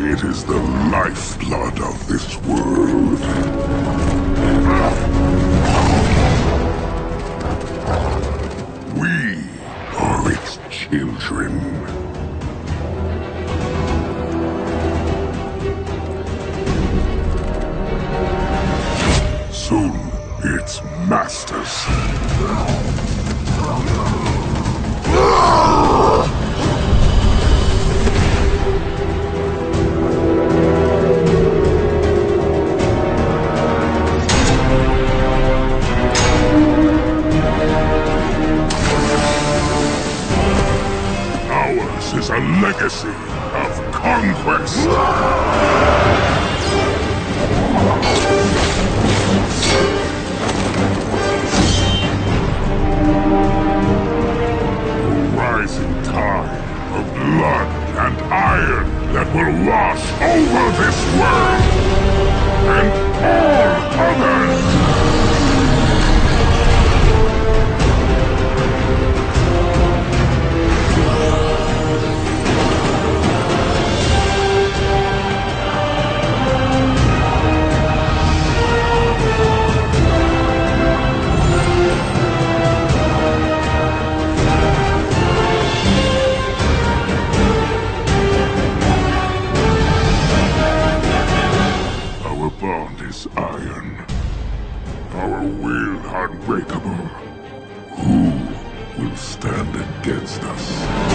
It is the lifeblood of this world. We are its children. Masters. Ours is a legacy of conquest. Of blood and iron that will wash over this world Our will unbreakable. Who will stand against us?